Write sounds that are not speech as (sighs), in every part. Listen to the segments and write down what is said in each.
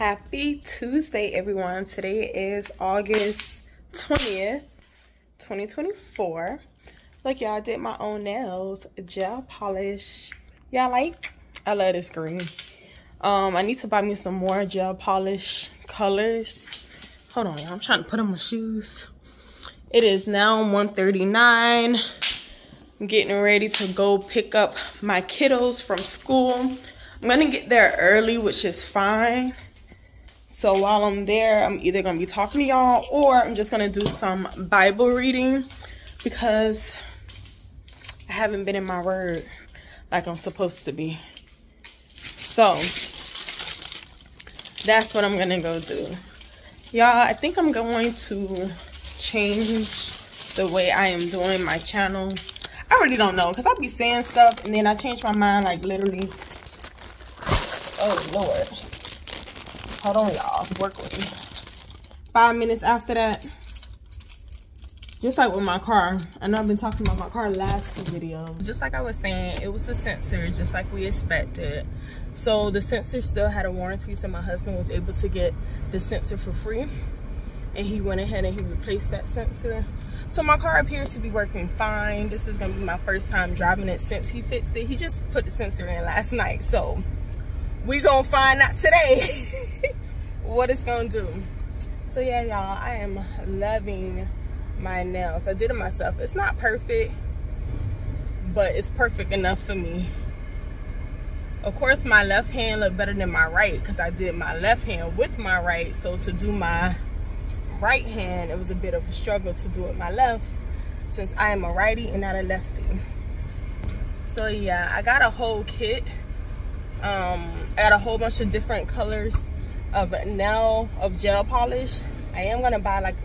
Happy Tuesday, everyone. Today is August 20th, 2024. Look, y'all, I did my own nails. Gel polish. Y'all like? I love this green. Um, I need to buy me some more gel polish colors. Hold on, y'all. I'm trying to put on my shoes. It is now 139. I'm getting ready to go pick up my kiddos from school. I'm gonna get there early, which is fine. So while I'm there, I'm either gonna be talking to y'all or I'm just gonna do some Bible reading because I haven't been in my word like I'm supposed to be. So that's what I'm gonna go do. Y'all, I think I'm going to change the way I am doing my channel. I really don't know because I'll be saying stuff and then I change my mind like literally. Oh Lord. Hold on, y'all. Work with me. Five minutes after that, just like with my car. I know I've been talking about my car last video. Just like I was saying, it was the sensor, just like we expected. So the sensor still had a warranty, so my husband was able to get the sensor for free. And he went ahead and he replaced that sensor. So my car appears to be working fine. This is gonna be my first time driving it since he fixed it. He just put the sensor in last night. So we gonna find out today (laughs) what it's gonna do. So yeah y'all i am loving my nails. I did it myself. It's not perfect but it's perfect enough for me. Of course my left hand looked better than my right because i did my left hand with my right. So to do my right hand it was a bit of a struggle to do it my left since i am a righty and not a lefty. So yeah i got a whole kit um I got a whole bunch of different colors of nail of gel polish. I am gonna buy like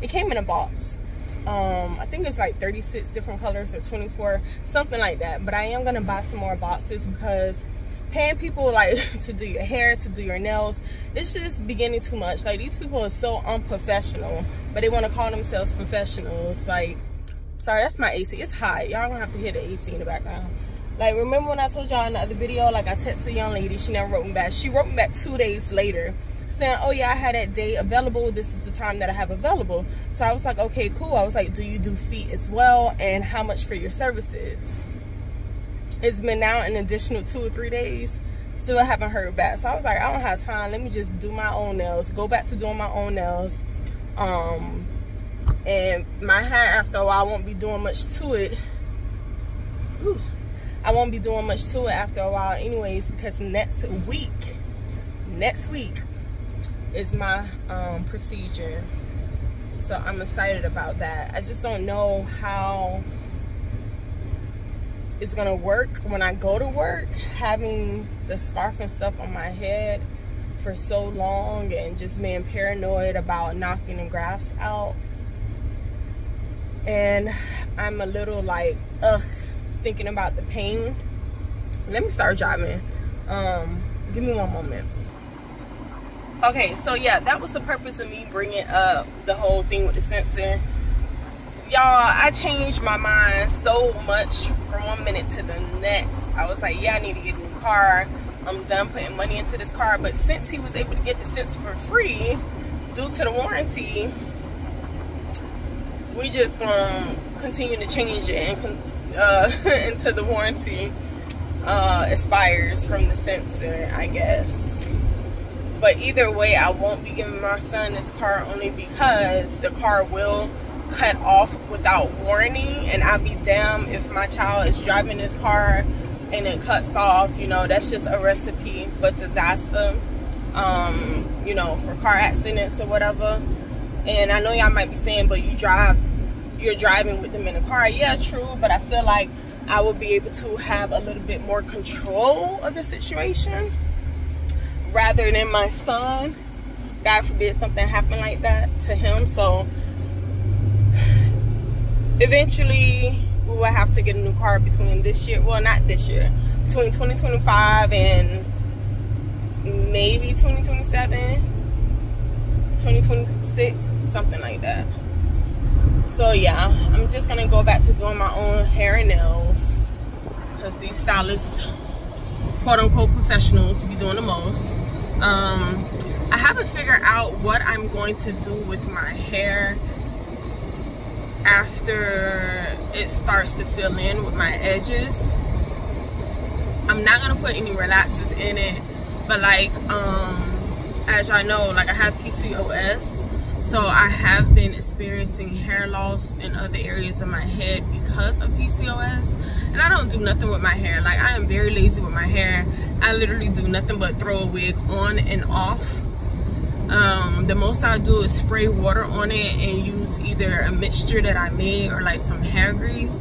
it came in a box. Um, I think it's like 36 different colors or 24, something like that. But I am gonna buy some more boxes because paying people like (laughs) to do your hair, to do your nails, it's just beginning too much. Like these people are so unprofessional, but they want to call themselves professionals. Like, sorry, that's my AC. It's hot. Y'all gonna have to hear the AC in the background. Like, remember when I told y'all in the other video, like, I texted a young lady, she never wrote me back. She wrote me back two days later saying, oh, yeah, I had that day available. This is the time that I have available. So I was like, okay, cool. I was like, do you do feet as well? And how much for your services? It's been now an additional two or three days. Still haven't heard back. So I was like, I don't have time. Let me just do my own nails. Go back to doing my own nails. Um, and my hair, after a while, I won't be doing much to it. Ooh. I won't be doing much to it after a while anyways because next week, next week is my um, procedure. So I'm excited about that. I just don't know how it's gonna work when I go to work, having the scarf and stuff on my head for so long and just being paranoid about knocking the grafts out. And I'm a little like, ugh, thinking about the pain. Let me start driving. Um, give me one moment. Okay, so yeah, that was the purpose of me bringing up the whole thing with the sensor. Y'all, I changed my mind so much from one minute to the next. I was like, yeah, I need to get a new car. I'm done putting money into this car. But since he was able to get the sensor for free due to the warranty, we just gonna continue to change it and uh, (laughs) until the warranty uh, expires from the sensor, I guess. But either way, I won't be giving my son this car only because the car will cut off without warning. And I'd be damned if my child is driving this car and it cuts off. You know, that's just a recipe for disaster. Um, you know, for car accidents or whatever. And I know y'all might be saying, but you drive you're driving with them in a the car. Yeah, true, but I feel like I will be able to have a little bit more control of the situation rather than my son. God forbid something happen like that to him. So eventually we will have to get a new car between this year, well not this year, between 2025 and maybe 2027, 2026, something like that so yeah i'm just gonna go back to doing my own hair and nails because these stylists quote unquote professionals be doing the most um I haven't figured out what I'm going to do with my hair after it starts to fill in with my edges. I'm not gonna put any relaxers in it, but like um as y'all know, like I have PCOS, so I have been experiencing hair loss in other areas of my head because of PCOS. And I don't do nothing with my hair. Like I am very lazy with my hair. I literally do nothing but throw a wig on and off. Um, the most I do is spray water on it and use either a mixture that I made or like some hair grease.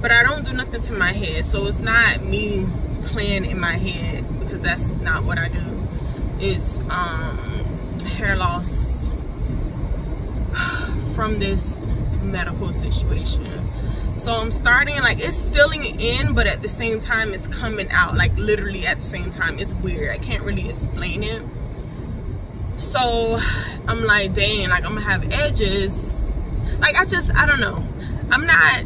But I don't do nothing to my head. So it's not me playing in my head because that's not what I do. It's um, hair loss from this medical situation. So i'm starting like it's filling in but at the same time it's coming out like literally at the same time. It's weird. I can't really explain it. So i'm like dang like i'm gonna have edges. Like i just i don't know. I'm not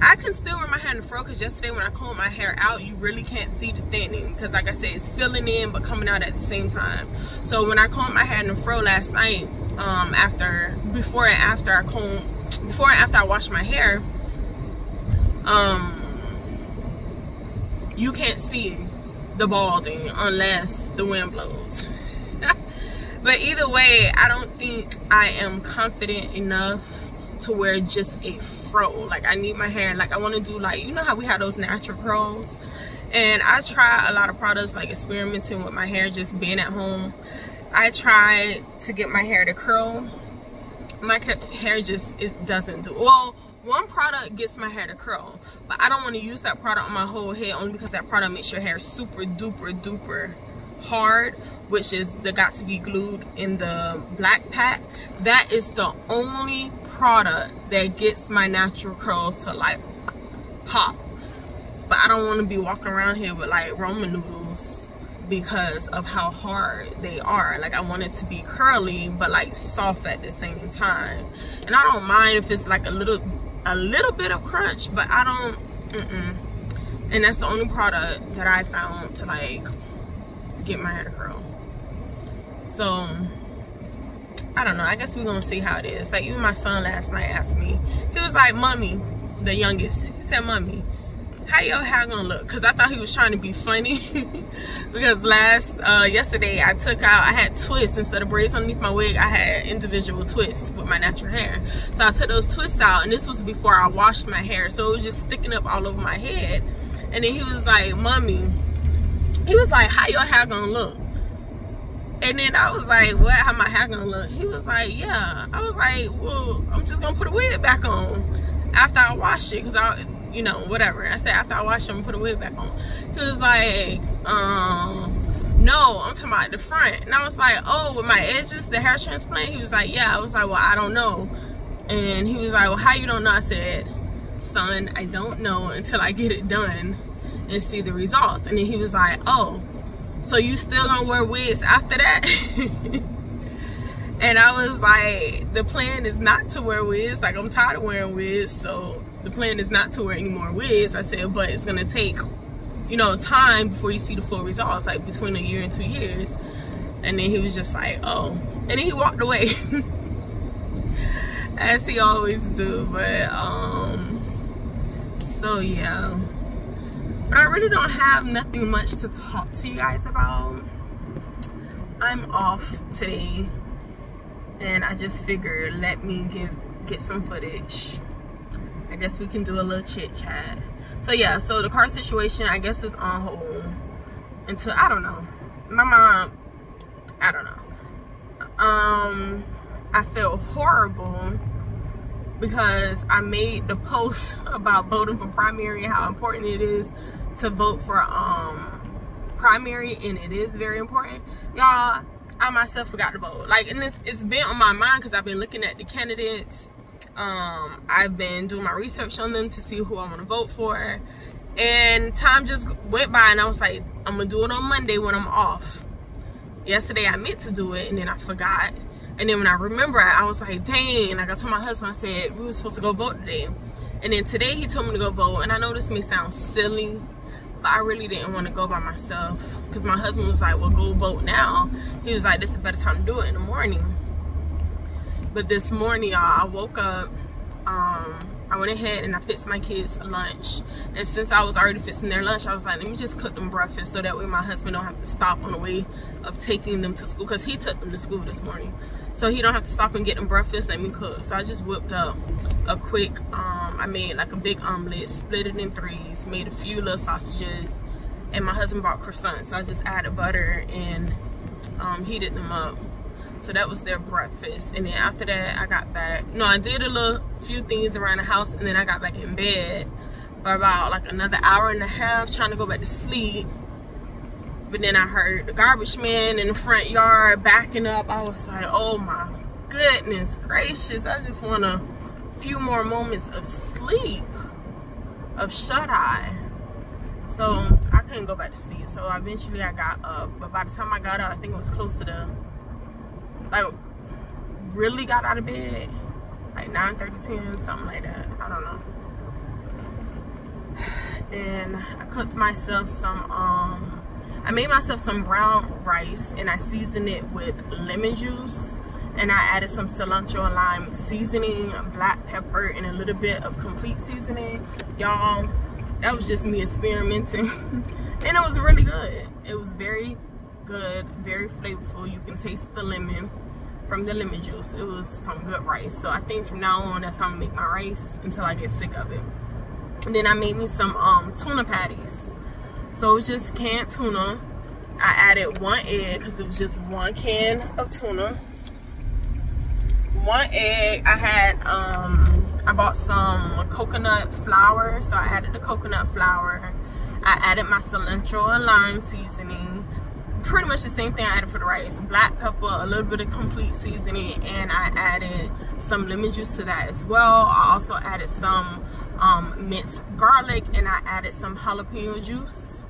I can still wear my hair in the fro because yesterday when I combed my hair out, you really can't see the thinning. Because like I said, it's filling in but coming out at the same time. So when I combed my hair in the fro last night, um, after before and after I comb before and after I wash my hair um you can't see the balding unless the wind blows. (laughs) But either way I don't think I am confident enough to wear just a fro. Like I need my hair. Like I want to do like you know how we have those natural curls? And I try a lot of products like experimenting with my hair just being at home I tried to get my hair to curl. My hair just, it doesn't do, well, one product gets my hair to curl, but I don't want to use that product on my whole head only because that product makes your hair super duper duper hard, which is the Got To Be Glued in the black pack. That is the only product that gets my natural curls to like pop. But I don't want to be walking around here with like Roman noodles because of how hard they are. Like i want it to be curly but like soft at the same time. And i don't mind if it's like a little a little bit of crunch but i don't mm -mm. and that's the only product that i found to like get my hair to curl. So i don't know. I guess we're gonna see how it is. Like even my son last night asked me he was like mommy the youngest he said mommy how your hair gonna look? Because i thought he was trying to be funny. (laughs) Because last uh yesterday i took out i had twists. Instead of braids underneath my wig i had individual twists with my natural hair. So i took those twists out and this was before i washed my hair. So it was just sticking up all over my head. And then he was like mommy he was like how your hair gonna look? And then I was like, what, how my hair gonna look? He was like, yeah. I was like, well, I'm just gonna put a wig back on after I wash it because I you know, whatever. I said after I wash them, put a wig back on. He was like, um, no, I'm talking about the front. And I was like, oh, with my edges, the hair transplant? He was like, yeah. I was like, well, I don't know. And he was like, well, how you don't know? I said, son, I don't know until I get it done and see the results. And then he was like, oh, so you still gonna wear wigs after that? (laughs) and I was like, the plan is not to wear wigs. Like, I'm tired of wearing wigs, so the plan is not to wear any more wigs. I said, but it's gonna take, you know, time before you see the full results, like between a year and two years. And then he was just like, oh. And then he walked away. (laughs) As he always do. But um so yeah. But I really don't have nothing much to talk to you guys about. I'm off today and I just figured let me give get some footage I guess we can do a little chit chat. So yeah, so the car situation I guess is on hold until I don't know. My mom, I don't know. Um, I feel horrible because I made the post (laughs) about voting for primary and how important it is to vote for um primary and it is very important. Y'all, I myself forgot to vote. Like, and it's, it's been on my mind because I've been looking at the candidates um, I've been doing my research on them to see who I want to vote for. And time just went by and I was like, I'm going to do it on Monday when I'm off. Yesterday I meant to do it and then I forgot. And then when I remember I was like, dang. Like I told my husband, I said, we were supposed to go vote today. And then today he told me to go vote. And I know this may sound silly, but I really didn't want to go by myself because my husband was like, well, go vote now. He was like, this is a better time to do it in the morning. But this morning, y'all, I woke up, um, I went ahead and I fixed my kids lunch. And since I was already fixing their lunch, I was like, let me just cook them breakfast so that way my husband don't have to stop on the way of taking them to school because he took them to school this morning. So he don't have to stop and get them breakfast, let me cook. So I just whipped up a quick, um, I made like a big omelet, split it in threes, made a few little sausages, and my husband bought croissants. So I just added butter and um, heated them up so that was their breakfast. And then after that i got back. No i did a little few things around the house and then i got back in bed for about like another hour and a half trying to go back to sleep. But then i heard the garbage man in the front yard backing up. I was like oh my goodness gracious. I just want a few more moments of sleep of shut-eye. So i couldn't go back to sleep. So eventually i got up. But by the time i got up i think it was close to the like really got out of bed like 9 30 10 something like that. I don't know. (sighs) And i cooked myself some um i made myself some brown rice and i seasoned it with lemon juice. And i added some cilantro and lime seasoning black pepper and a little bit of complete seasoning. Y'all that was just me experimenting. (laughs) And it was really good. It was very good very flavorful. You can taste the lemon from the lemon juice. It was some good rice. So I think from now on, that's how I'm gonna make my rice until I get sick of it. And then I made me some um, tuna patties. So it was just canned tuna. I added one egg because it was just one can of tuna. One egg, I had, um, I bought some coconut flour. So I added the coconut flour. I added my cilantro and lime seasoning pretty much the same thing I added for the rice. Black pepper, a little bit of complete seasoning, and I added some lemon juice to that as well. I also added some um, minced garlic, and I added some jalapeno juice.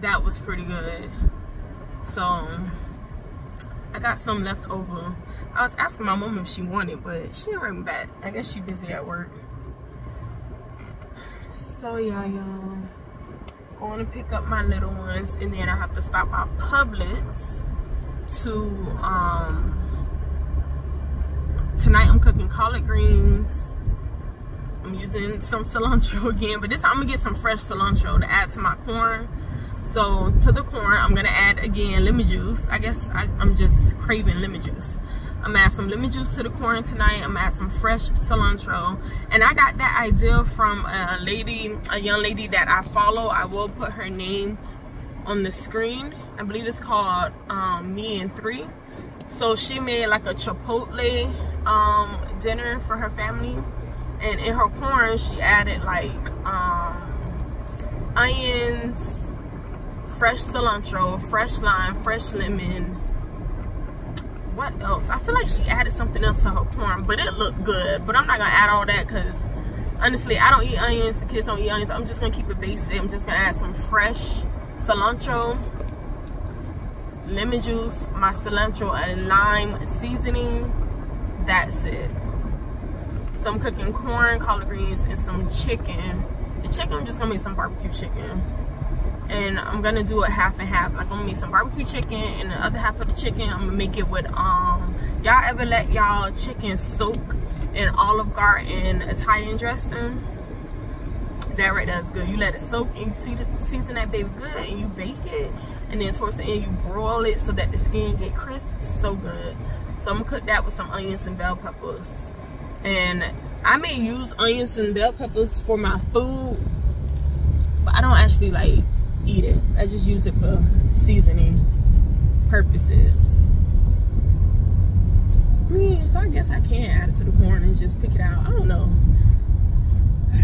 That was pretty good. So, I got some left over. I was asking my mom if she wanted, but she didn't me back. I guess she busy at work. So, yeah, y'all going to pick up my little ones and then I have to stop at Publix to um tonight I'm cooking collard greens. I'm using some cilantro (laughs) again but this time I'm gonna get some fresh cilantro to add to my corn. So to the corn I'm gonna add again lemon juice. I guess I, I'm just craving lemon juice I'm gonna add some lemon juice to the corn tonight. I'm gonna add some fresh cilantro. And I got that idea from a lady, a young lady that I follow. I will put her name on the screen. I believe it's called um, Me and Three. So she made like a Chipotle um, dinner for her family. And in her corn, she added like um, onions, fresh cilantro, fresh lime, fresh lemon, what else? I feel like she added something else to her corn, but it looked good. But I'm not gonna add all that because honestly, I don't eat onions. The kids don't eat onions. I'm just gonna keep it basic. I'm just gonna add some fresh cilantro, lemon juice, my cilantro and lime seasoning. That's it. So I'm cooking corn, collard greens, and some chicken. The chicken, I'm just gonna make some barbecue chicken and I'm gonna do it half and half. Like I'm gonna make some barbecue chicken and the other half of the chicken I'm gonna make it with um y'all ever let y'all chicken soak in Olive Garden Italian dressing? That right there is good. You let it soak and you see the season that baby good and you bake it and then towards the end you broil it so that the skin get crisp. It's so good. So I'm gonna cook that with some onions and bell peppers. And I may use onions and bell peppers for my food, but I don't actually like eat it. I just use it for seasoning purposes. So I guess I can add it to the corn and just pick it out. I don't know. (sighs)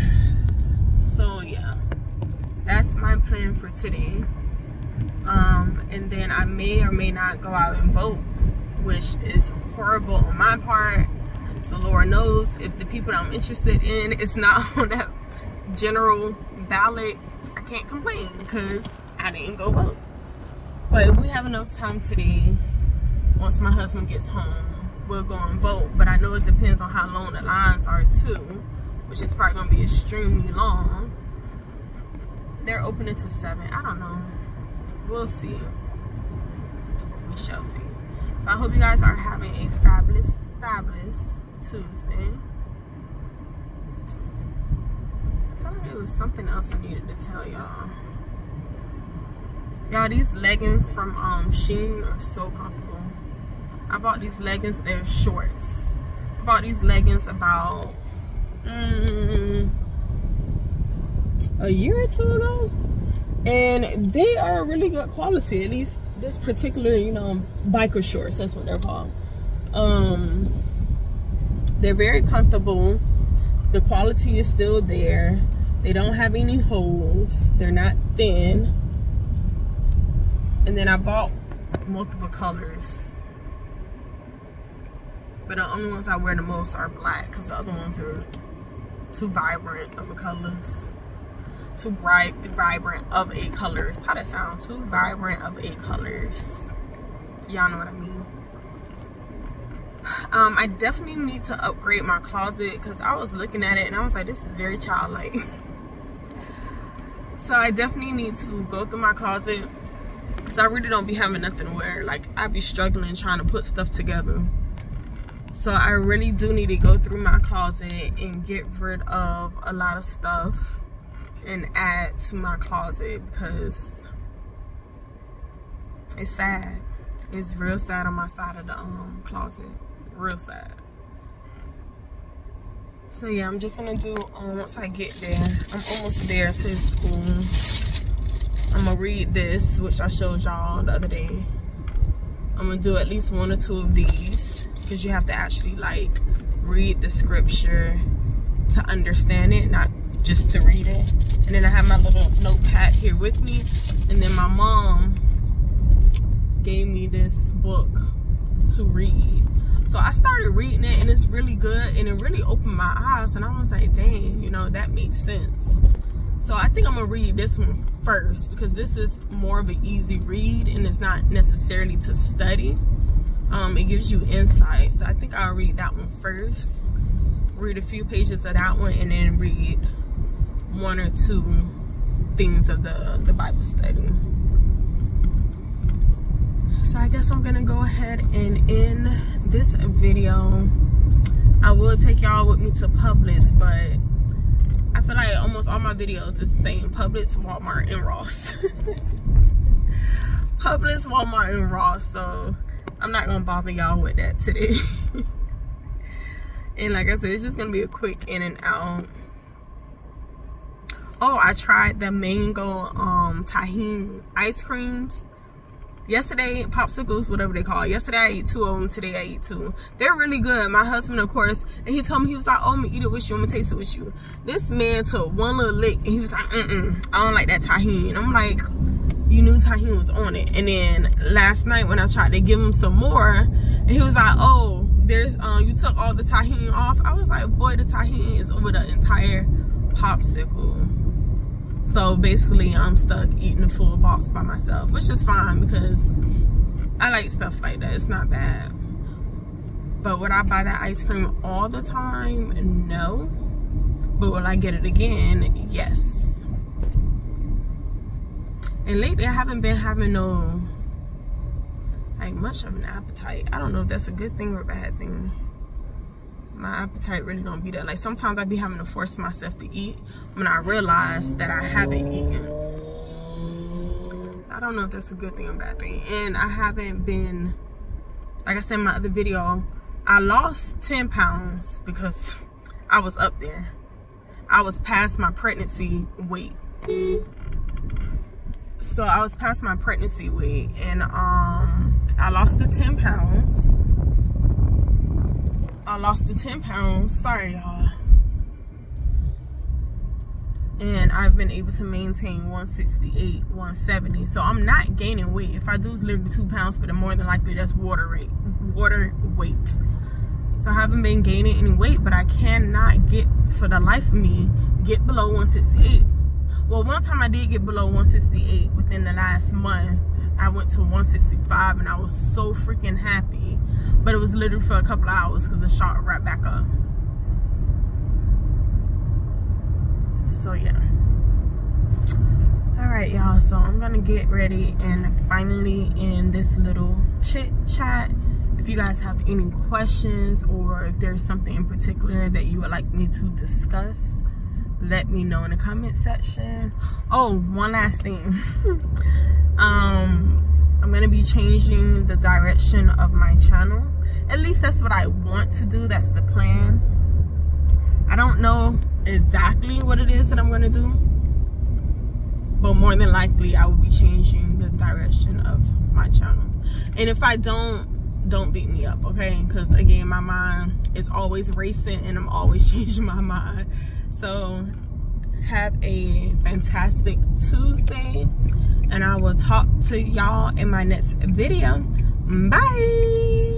So yeah, that's my plan for today. Um, and then I may or may not go out and vote, which is horrible on my part. So Lord knows if the people I'm interested in is not (laughs) on that general ballot can't complain because I didn't go vote. But if we have enough time today, once my husband gets home, we'll go and vote. But I know it depends on how long the lines are too, which is probably gonna be extremely long. they're opening to 7. I don't know. We'll see. We shall see. So I hope you guys are having a fabulous, fabulous Tuesday. I felt like there was something else I needed to tell y'all. Y'all, these leggings from um, Shein are so comfortable. I bought these leggings, they're shorts. I bought these leggings about mm, a year or two ago. And they are really good quality, at least this particular, you know, biker shorts, that's what they're called. Um, they're very comfortable. The quality is still there. They don't have any holes. They're not thin. And then I bought multiple colors. But the only ones I wear the most are black because the other ones are too vibrant of a colors. Too bright vibrant of a colors. How that sound? Too vibrant of a colors. Y'all know what I mean. (sighs) Um, I definitely need to upgrade my closet because I was looking at it and I was like this is very childlike (laughs) so I definitely need to go through my closet because I really don't be having nothing to wear. Like, I be struggling trying to put stuff together. So I really do need to go through my closet and get rid of a lot of stuff and add to my closet because it's sad. It's real sad on my side of the um, closet. Real sad. So yeah, I'm just gonna do, um, once I get there, I'm almost there to school. I'm gonna read this, which I showed y'all the other day. I'm gonna do at least one or two of these because you have to actually like read the scripture to understand it, not just to read it. And then I have my little notepad here with me. And then my mom gave me this book to read. So I started reading it and it's really good and it really opened my eyes and I was like, dang, you know, that makes sense. So I think I'm gonna read this one first because this is more of an easy read and it's not necessarily to study. Um, it gives you insight. So I think I'll read that one first. Read a few pages of that one and then read one or two things of the, the Bible study. So I guess I'm gonna go ahead and end this video. I will take y'all with me to Publix, but I feel like almost all my videos is the same Publix, Walmart, and Ross. (laughs) Publix, Walmart, and Ross. So I'm not gonna bother y'all with that today. (laughs) and like I said, it's just gonna be a quick in and out. Oh, I tried the mango um Tajín ice creams yesterday popsicles whatever they call it. yesterday i ate two of them today i ate two. They're really good. My husband of course and he told me he was like oh i'm gonna eat it with you. I'm gonna taste it with you. This man took one little lick and he was like mm-mm. I don't like that Tajín i'm like you knew Tajín was on it. And then last night when i tried to give him some more and he was like oh there's um you took all the Tajín off? I was like boy the Tajín is over the entire popsicle so basically, I'm stuck eating a full box by myself, which is fine because I like stuff like that. It's not bad. But would I buy that ice cream all the time? No. But will I get it again? Yes. And lately, I haven't been having no, like, much of an appetite. I don't know if that's a good thing or a bad thing my appetite really don't be there. Like sometimes I be having to force myself to eat when I realize that I haven't eaten. I don't know if that's a good thing or bad thing. And I haven't been, like I said in my other video, I lost 10 pounds because I was up there. I was past my pregnancy weight. So I was past my pregnancy weight and um, I lost the 10 pounds I lost the 10 pounds. Sorry, y'all. And I've been able to maintain 168, 170. So I'm not gaining weight. If I do, it's literally two pounds, but more than likely that's water rate, water weight. So I haven't been gaining any weight, but I cannot get, for the life of me, get below 168. Well, one time I did get below 168 within the last month. I went to 165 and I was so freaking happy but it was literally for a couple hours because it shot right back up. So yeah. all right y'all so i'm gonna get ready and finally end this little chit chat if you guys have any questions or if there's something in particular that you would like me to discuss let me know in the comment section oh one last thing (laughs) um i'm gonna be changing the direction of my channel. At least that's what i want to do. That's the plan. I don't know exactly what it is that i'm gonna do but more than likely I will be changing the direction of my channel. And if I don't don't beat me up okay? Because again my mind is always racing and I'm always (laughs) changing my mind. So have a fantastic Tuesday and I will talk to y'all in my next video. Bye